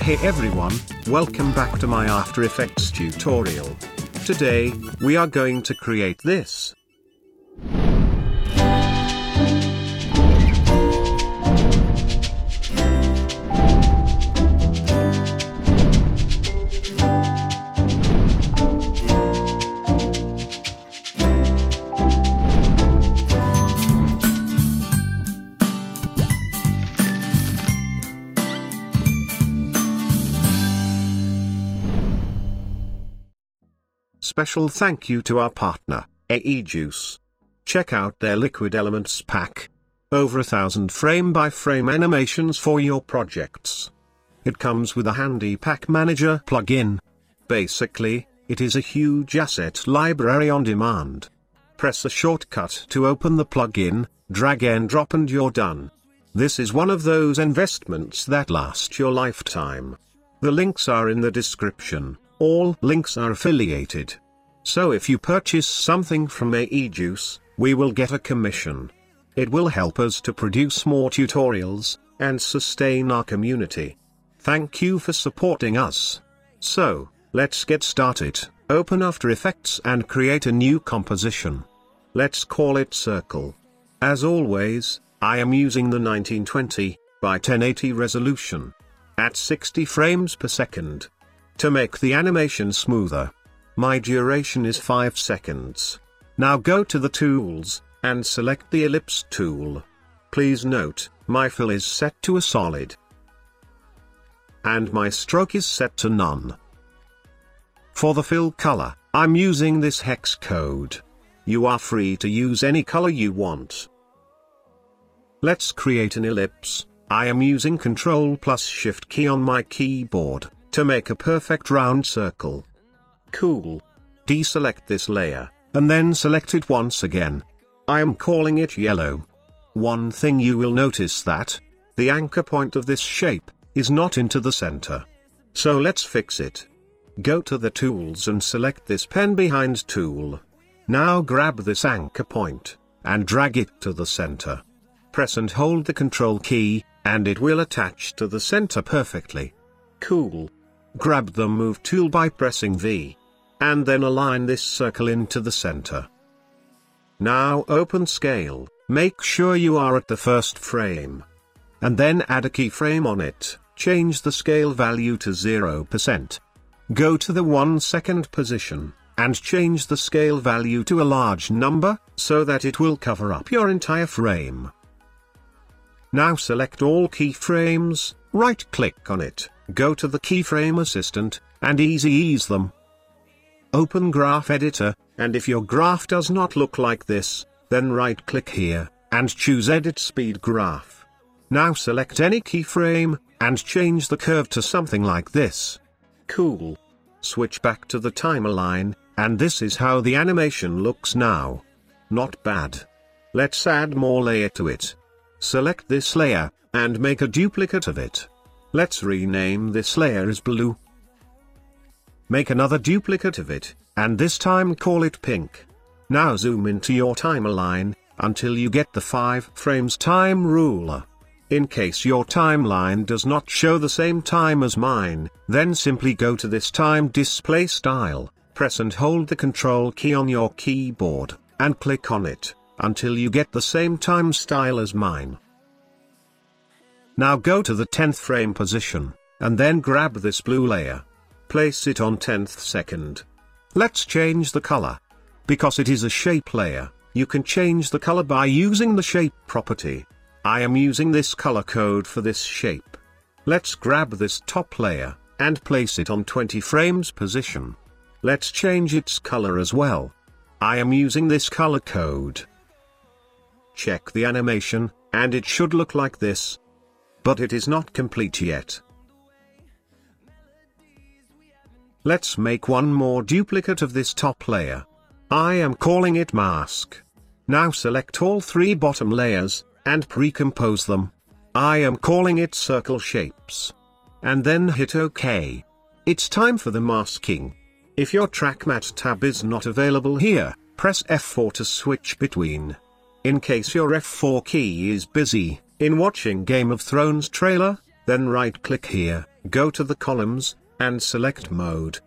Hey everyone, welcome back to my After Effects tutorial. Today, we are going to create this. Special thank you to our partner, AE Juice. Check out their Liquid Elements pack. Over a thousand frame by frame animations for your projects. It comes with a handy pack manager plugin. Basically, it is a huge asset library on demand. Press a shortcut to open the plugin, drag and drop and you're done. This is one of those investments that last your lifetime. The links are in the description. All links are affiliated. So if you purchase something from AEJuice, we will get a commission. It will help us to produce more tutorials, and sustain our community. Thank you for supporting us. So, let's get started, open After Effects and create a new composition. Let's call it Circle. As always, I am using the 1920 by 1080 resolution. At 60 frames per second. To make the animation smoother. My duration is 5 seconds. Now go to the tools, and select the ellipse tool. Please note, my fill is set to a solid. And my stroke is set to none. For the fill color, I'm using this hex code. You are free to use any color you want. Let's create an ellipse. I am using Ctrl plus Shift key on my keyboard to make a perfect round circle. Cool. Deselect this layer, and then select it once again. I am calling it yellow. One thing you will notice that, the anchor point of this shape, is not into the center. So let's fix it. Go to the tools and select this Pan Behind tool. Now grab this anchor point, and drag it to the center. Press and hold the control key, and it will attach to the center perfectly. Cool. Grab the Move tool by pressing V. And then align this circle into the center. Now open Scale, make sure you are at the first frame. And then add a keyframe on it, change the scale value to 0%. Go to the 1 second position, and change the scale value to a large number, so that it will cover up your entire frame. Now select all keyframes, right click on it, go to the keyframe assistant, and easy ease them. Open Graph Editor, and if your graph does not look like this, then right click here, and choose Edit Speed Graph. Now select any keyframe, and change the curve to something like this. Cool. Switch back to the timeline, and this is how the animation looks now. Not bad. Let's add more layer to it. Select this layer, and make a duplicate of it. Let's rename this layer as blue. Make another duplicate of it, and this time call it pink. Now zoom into your timeline, until you get the 5 frames time ruler. In case your timeline does not show the same time as mine, then simply go to this time display style, press and hold the control key on your keyboard, and click on it, until you get the same time style as mine. Now go to the 10th frame position, and then grab this blue layer. Place it on 10th second. Let's change the color. Because it is a shape layer, you can change the color by using the shape property. I am using this color code for this shape. Let's grab this top layer, and place it on 20 frames position. Let's change its color as well. I am using this color code. Check the animation, and it should look like this, but it is not complete yet. Let's make one more duplicate of this top layer. I am calling it mask. Now select all three bottom layers, and pre-compose them. I am calling it circle shapes. And then hit OK. It's time for the masking. If your TrackMatte tab is not available here, press F4 to switch between. In case your F4 key is busy, in watching Game of Thrones trailer, Then right click here, go to the columns, and select mode.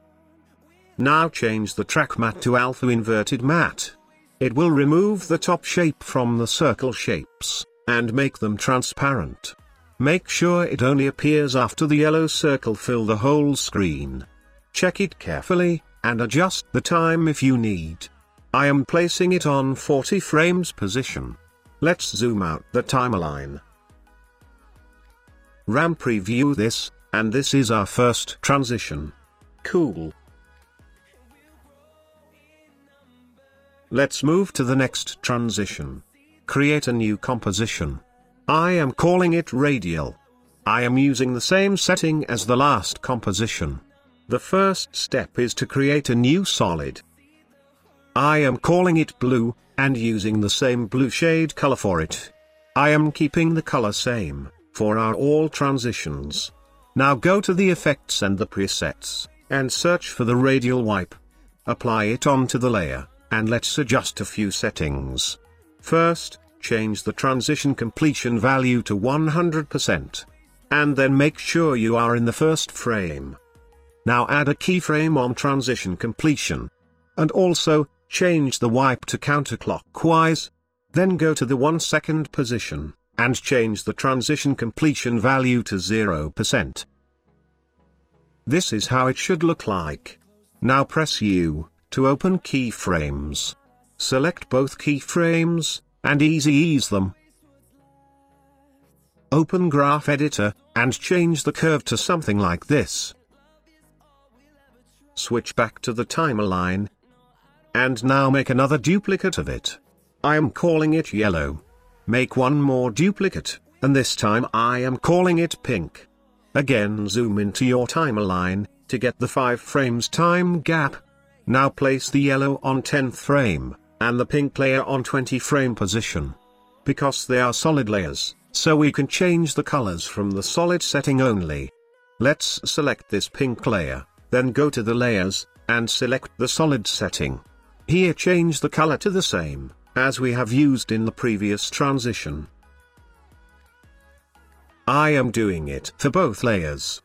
Now change the track matte to alpha inverted matte. It will remove the top shape from the circle shapes, and make them transparent. Make sure it only appears after the yellow circle fill the whole screen. Check it carefully, and adjust the time if you need. I am placing it on 40 frames position. Let's zoom out the timeline. RAM preview this, and this is our first transition. Cool. Let's move to the next transition. Create a new composition. I am calling it radial. I am using the same setting as the last composition. The first step is to create a new solid. I am calling it blue, and using the same blue shade color for it. I am keeping the color same, for our all transitions. Now go to the effects and the presets, and search for the radial wipe. Apply it onto the layer, and let's adjust a few settings. First, change the transition completion value to 100%. And then make sure you are in the first frame. Now add a keyframe on transition completion. And also, change the wipe to counterclockwise. Then go to the 1 second position, and change the transition completion value to 0%. This is how it should look like. Now press U, to open keyframes. Select both keyframes, and easy ease them. Open Graph Editor, and change the curve to something like this. Switch back to the timeline. And now make another duplicate of it. I am calling it yellow. Make one more duplicate, and this time I am calling it pink. Again zoom into your timeline, to get the 5 frames time gap. Now place the yellow on 10th frame and the pink layer on 20 frame position. Because they are solid layers, so we can change the colors from the solid setting only. Let's select this pink layer, then go to the layers, and select the solid setting. Here change the color to the same, as we have used in the previous transition. I am doing it for both layers.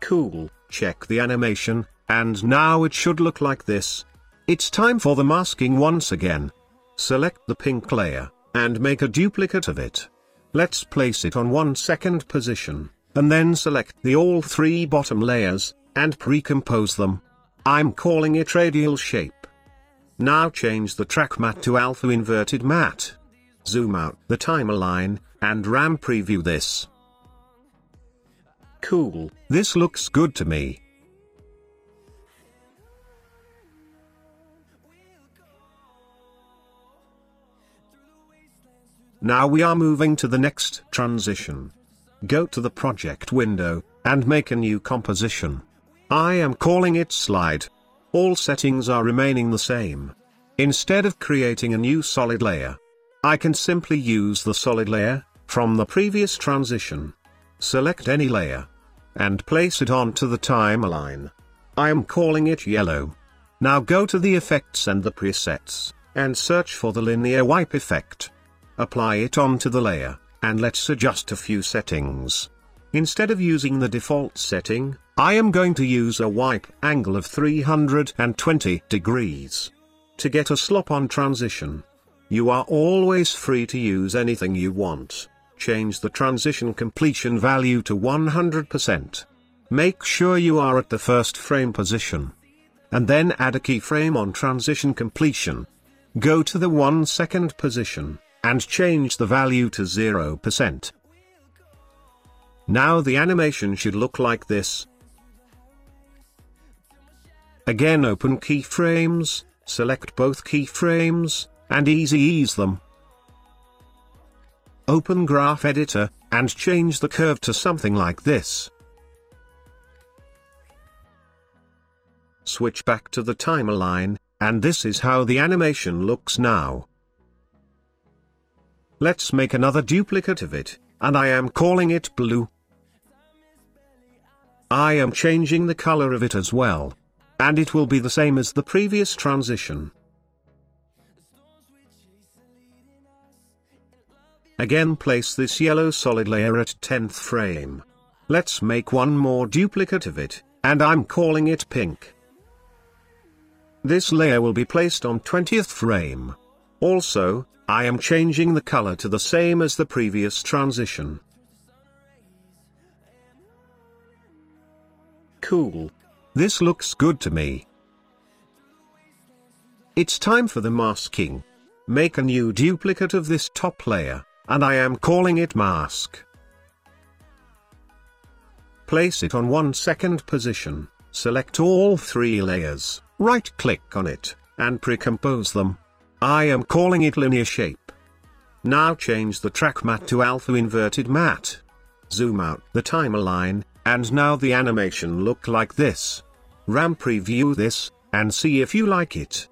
Cool, check the animation, and now it should look like this. It's time for the masking once again. Select the pink layer, and make a duplicate of it. Let's place it on 1 second position, and then select the all three bottom layers, and pre-compose them. I'm calling it radial shape. Now change the track matte to alpha inverted matte. Zoom out the timeline, and RAM preview this. Cool, this looks good to me. Now we are moving to the next transition. Go to the project window, and make a new composition. I am calling it slide. All settings are remaining the same. Instead of creating a new solid layer, I can simply use the solid layer, from the previous transition. Select any layer, and place it onto the timeline. I am calling it yellow. Now go to the effects and the presets, and search for the linear wipe effect apply it onto the layer, and let's adjust a few settings. Instead of using the default setting, I am going to use a wipe angle of 320 degrees. To get a slop-on transition, you are always free to use anything you want. Change the transition completion value to 100%. Make sure you are at the first frame position. And then add a keyframe on transition completion. Go to the 1 second position and change the value to 0%. Now the animation should look like this. Again open keyframes, select both keyframes, and easy ease them. Open Graph Editor, and change the curve to something like this. Switch back to the timeline, and this is how the animation looks now. Let's make another duplicate of it, and I am calling it blue. I am changing the color of it as well. And it will be the same as the previous transition. Again place this yellow solid layer at 10th frame. Let's make one more duplicate of it, and I'm calling it pink. This layer will be placed on 20th frame. Also, I am changing the color to the same as the previous transition. Cool. This looks good to me. It's time for the masking. Make a new duplicate of this top layer, and I am calling it mask. Place it on one second position, select all three layers, right click on it, and pre-compose them. I am calling it linear shape. Now change the track matte to alpha inverted matte. Zoom out the timeline, and now the animation look like this. RAM preview this, and see if you like it.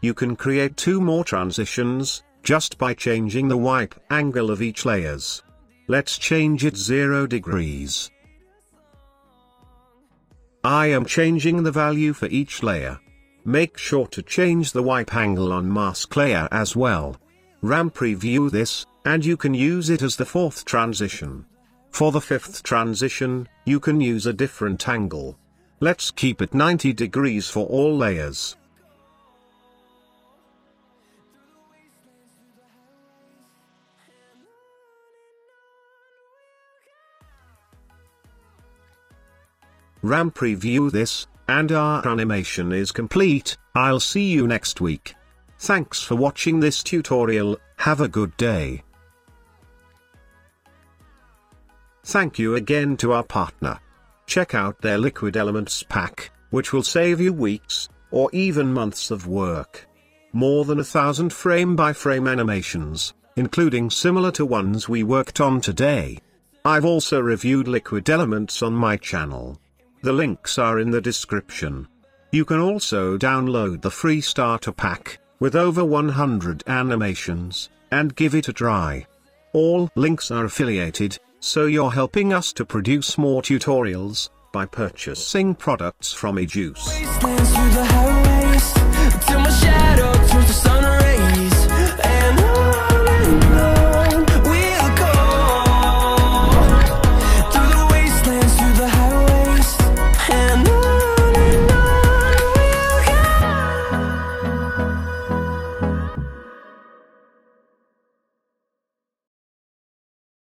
You can create two more transitions, just by changing the wipe angle of each layers. Let's change it 0 degrees. I am changing the value for each layer. Make sure to change the wipe angle on mask layer as well. RAM preview this, and you can use it as the fourth transition. For the fifth transition, you can use a different angle. Let's keep it 90 degrees for all layers. RAM preview this, and our animation is complete, I'll see you next week. Thanks for watching this tutorial, have a good day. Thank you again to our partner. Check out their Liquid Elements pack, which will save you weeks, or even months of work. More than a thousand frame by frame animations, including similar to ones we worked on today. I've also reviewed Liquid Elements on my channel. The links are in the description. You can also download the free starter pack, with over 100 animations, and give it a try. All links are affiliated, so you're helping us to produce more tutorials, by purchasing products from AEJuice.